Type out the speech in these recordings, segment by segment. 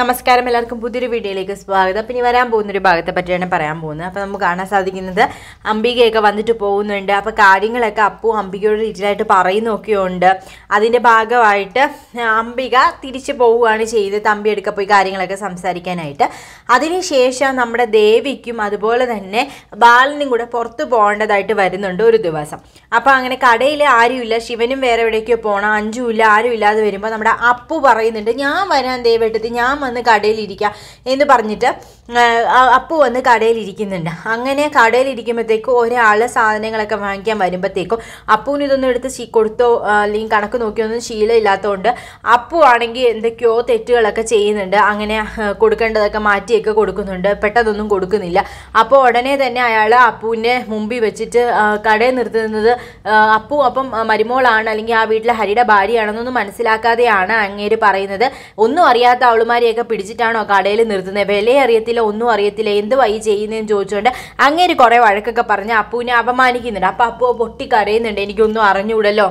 നമസ്കാരം എല്ലാവർക്കും. പുതിയൊരു വീഡിയോയിലേക്ക് സ്വാഗതം. ഇനി വരാൻ പോകുന്ന ഒരു ഭാഗത്തെ പറ്റിയാണ് പറയാൻ പോകുന്നത്. അപ്പോൾ നമുക്ക് കാണാൻ സാധിക്കുന്നത് അംബികയൊക്കെ വന്നിട്ട് പോകുന്നുണ്ട്. അപ്പോൾ കാര്യങ്ങളൊക്കെ അപ്പു അംബികയോട് ഡീറ്റെയിലായിട്ട് പറയുന്നൊക്കെ ഉണ്ട് അതിന്റെ ഭാഗമായിട്ട് അംബിക തിരിച്ചു പോവുകയാണ് ചെയ്ത് തമ്പി എടുക്ക പോയി കാര്യങ്ങളൊക്കെ സംസാരിക്കാനായിട്ട്. അതിനുശേഷം നമ്മുടെ ദേവിക്കും അതുപോലെ തന്നെ ബാലനും കൂടെ പുറത്ത് പോകേണ്ടതായിട്ട് വരുന്നുണ്ട് ഒരു ദിവസം. അപ്പോൾ അങ്ങനെ കടയിൽ ആരുമില്ല ശിവനും വേറെ എവിടേക്കോ പോകണം അഞ്ചുമില്ല ആരുമില്ലാതെ വരുമ്പോൾ നമ്മുടെ അപ്പു പറയുന്നുണ്ട് ഞാൻ വരാൻ ദേവെടുത്ത് ഞാൻ വന്ന് കടയിലിരിക്കുക എന്ന് പറഞ്ഞിട്ട് അപ്പു വന്ന് കടയിലിരിക്കുന്നുണ്ട്. അങ്ങനെ കടയിൽ കടയിലിരിക്കുമ്പോഴത്തേക്കും ഒരാൾ സാധനങ്ങളൊക്കെ വാങ്ങിക്കാൻ വരുമ്പോഴത്തേക്കും അപ്പുവിന് ഇതൊന്നും എടുത്ത് കൊടുത്തോ അല്ലെങ്കിൽ കണക്ക് നോക്കിയൊന്നും ശീലമില്ലാത്തതുകൊണ്ട് അപ്പു ആണെങ്കിൽ എന്തൊക്കെയോ തെറ്റുകളൊക്കെ ചെയ്യുന്നുണ്ട്. അങ്ങനെ കൊടുക്കേണ്ടതൊക്കെ മാറ്റിയൊക്കെ കൊടുക്കുന്നുണ്ട്. പെട്ടെന്നൊന്നും കൊടുക്കുന്നില്ല. അപ്പോൾ ഉടനെ തന്നെ അയാൾ അപ്പുവിനെ മുമ്പിൽ വെച്ചിട്ട് കടയിൽ നിർത്തുന്നത് അപ്പു അപ്പം മരുമോളാണ് അല്ലെങ്കിൽ ആ വീട്ടിലെ ഹരിയുടെ ഭാര്യയാണെന്നൊന്നും മനസ്സിലാക്കാതെയാണ് അങ്ങേര് പറയുന്നത്. ഒന്നും അറിയാത്ത അവളുമാരെയൊക്കെ പിടിച്ചിട്ടാണോ കടയിൽ നിർത്തുന്നത്? വില അറിയത്തില്ല ഒന്നും അറിയത്തില്ല. എന്ത് വൈ ചെയ്യുന്നതെന്ന് ചോദിച്ചുകൊണ്ട് അങ്ങേര് കുറേ വഴക്കൊക്കെ പറഞ്ഞ് അപ്പുവിനെ അപമാനിക്കുന്നുണ്ട്. അപ്പൊ അപ്പു പൊട്ടിക്കരയുന്നുണ്ട്. എനിക്കൊന്നും അറിഞ്ഞുകൂടല്ലോ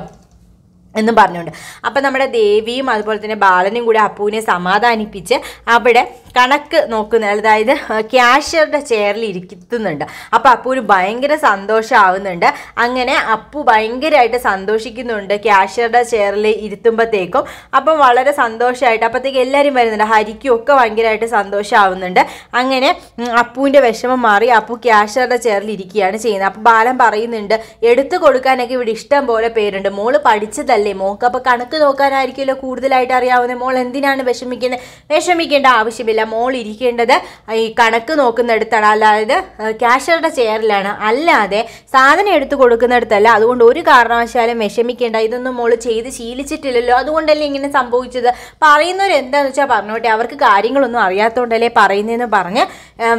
എന്നും പറഞ്ഞുകൊണ്ട് അപ്പം നമ്മുടെ ദേവിയും അതുപോലെ തന്നെ ബാലനും കൂടി അപ്പുവിനെ സമാധാനിപ്പിച്ച് അവിടെ കണക്ക് നോക്കുന്ന അതായത് ക്യാഷ്യറുടെ ചെയറിൽ ഇരിക്കുന്നുണ്ട്. അപ്പോൾ അപ്പു ഒരു ഭയങ്കര സന്തോഷമാവുന്നുണ്ട് അങ്ങനെ അപ്പു ഭയങ്കരമായിട്ട് സന്തോഷിക്കുന്നുണ്ട് ക്യാഷ്യറുടെ ചെയറിൽ ഇരുത്തുമ്പോഴത്തേക്കും അപ്പം വളരെ സന്തോഷമായിട്ട് അപ്പോഴത്തേക്ക് എല്ലാവരും വരുന്നുണ്ട്. ഹരിക്കും ഒക്കെ ഭയങ്കരമായിട്ട് സന്തോഷമാവുന്നുണ്ട് അങ്ങനെ അപ്പുവിന്റെ വിഷമം മാറി അപ്പു ക്യാഷ്യറുടെ ചെയറിൽ ഇരിക്കുകയാണ് ചെയ്യുന്നത്. അപ്പോൾ ബാലൻ പറയുന്നുണ്ട് എടുത്തു കൊടുക്കാനൊക്കെ ഇവിടെ ഇഷ്ടം പോലെ പേരുണ്ട്. മോൾ പഠിച്ചതല്ലേ മോൾക്ക് അപ്പോൾ കണക്ക് നോക്കാനായിരിക്കുമല്ലോ കൂടുതലായിട്ട് അറിയാവുന്നത്. മോൾ എന്തിനാണ് വിഷമിക്കുന്നത് വിഷമിക്കേണ്ട ആവശ്യമില്ല. മോൾ ഇരിക്കേണ്ടത് ഈ കണക്ക് നോക്കുന്നിടത്താണ്. അതായത് ക്യാഷറുടെ ചെയറിലാണ് അല്ലാതെ സാധനം എടുത്തു കൊടുക്കുന്നിടത്തല്ല. അതുകൊണ്ട് ഒരു കാരണവശാലും വിഷമിക്കേണ്ട. ഇതൊന്നും മോൾ ചെയ്ത് ശീലിച്ചിട്ടില്ലല്ലോ. അതുകൊണ്ടല്ലേ ഇങ്ങനെ സംഭവിച്ചത്? പറയുന്നവർ എന്താണെന്ന് വെച്ചാൽ പറഞ്ഞോട്ടെ. അവർക്ക് കാര്യങ്ങളൊന്നും അറിയാത്തതുകൊണ്ടല്ലേ പറയുന്നതെന്ന് പറഞ്ഞ്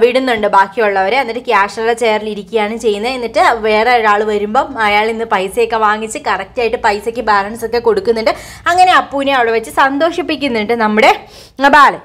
വിടുന്നുണ്ട് ബാക്കിയുള്ളവരെ. എന്നിട്ട് ക്യാഷറുടെ ചെയറിൽ ഇരിക്കുകയാണ് ചെയ്യുന്നത്. എന്നിട്ട് വേറെ ഒരാൾ വരുമ്പം അയാൾ ഇന്ന് പൈസയൊക്കെ വാങ്ങിച്ച് കറക്റ്റായിട്ട് പൈസയ്ക്ക് ബാലൻസ് ഒക്കെ കൊടുക്കുന്നുണ്ട്. അങ്ങനെ അപ്പൂനെ അവിടെ വെച്ച് സന്തോഷിപ്പിക്കുന്നുണ്ട് നമ്മുടെ ബാലൻ.